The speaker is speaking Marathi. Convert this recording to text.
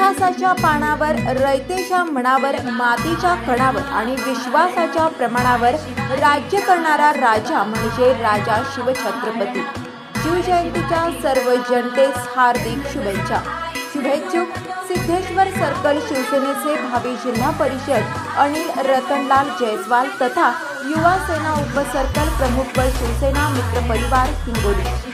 इतिहासाच्या पानावर रयतेच्या मनावर मातीच्या कणावर आणि विश्वासाच्या प्रमाणावर राज्य करणारा राजा म्हणजे राजा शिवछत्रपती. शिवजयंतीच्या सर्व जनतेस हार्दिक शुभेच्छा. शुभेच्छुक सिद्धेश्वर सर्कल शिवसेनेचे भावी जिल्हा परिषद अनिल रतनलाल जयस्वाल तथा युवा सेना उपसर्कल प्रमुख व शिवसेना मित्र परिवार हिंगोली.